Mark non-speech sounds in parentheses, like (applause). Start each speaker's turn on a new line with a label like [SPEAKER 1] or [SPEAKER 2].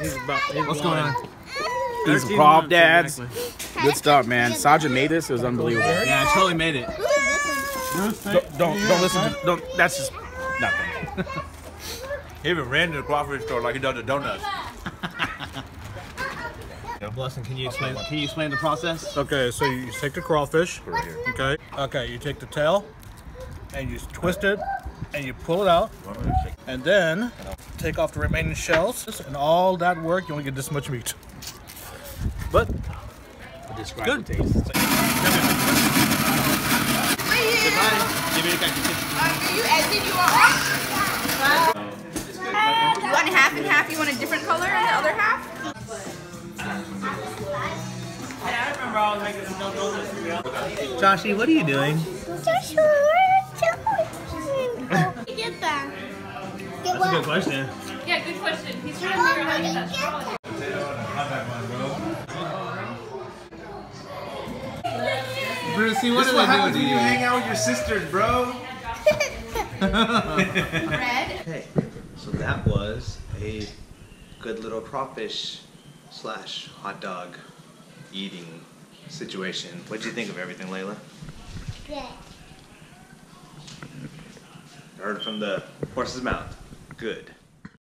[SPEAKER 1] He's about, he's
[SPEAKER 2] What's going on?
[SPEAKER 3] These
[SPEAKER 1] 13
[SPEAKER 3] prop
[SPEAKER 1] months,
[SPEAKER 3] dads.
[SPEAKER 1] exactly.
[SPEAKER 3] Good stuff, man. Sajan made this. It was unbelievable.
[SPEAKER 2] Yeah, I totally made it.
[SPEAKER 3] Don't don't, don't listen. To, don't. That's just nothing. (laughs)
[SPEAKER 4] He even ran to the crawfish store like he does the donuts. (laughs)
[SPEAKER 2] Blessing, can you explain? Can you explain the process?
[SPEAKER 1] Okay, so you take the crawfish. Okay. Okay, you take the tail and you twist it and you pull it out. And then take off the remaining shells. And all that work, you only get this much meat. But
[SPEAKER 3] Describe
[SPEAKER 1] Good.
[SPEAKER 3] the taste.
[SPEAKER 5] you edited you are You want half and half? You want a different color in the other half?
[SPEAKER 2] Joshy, what are you doing? (laughs)
[SPEAKER 6] Get that. Get
[SPEAKER 2] That's a good question.
[SPEAKER 5] Yeah, good question. He's trying to figure out how to get that straw.
[SPEAKER 2] Brucey, what are they doing to you?
[SPEAKER 4] You hang out with your sisters, bro.
[SPEAKER 5] Red. (laughs)
[SPEAKER 7] Okay, so that was a good little crawfish slash hot dog eating situation. What'd you think of everything, Layla?
[SPEAKER 6] Good.
[SPEAKER 7] Heard from the horse's mouth. Good.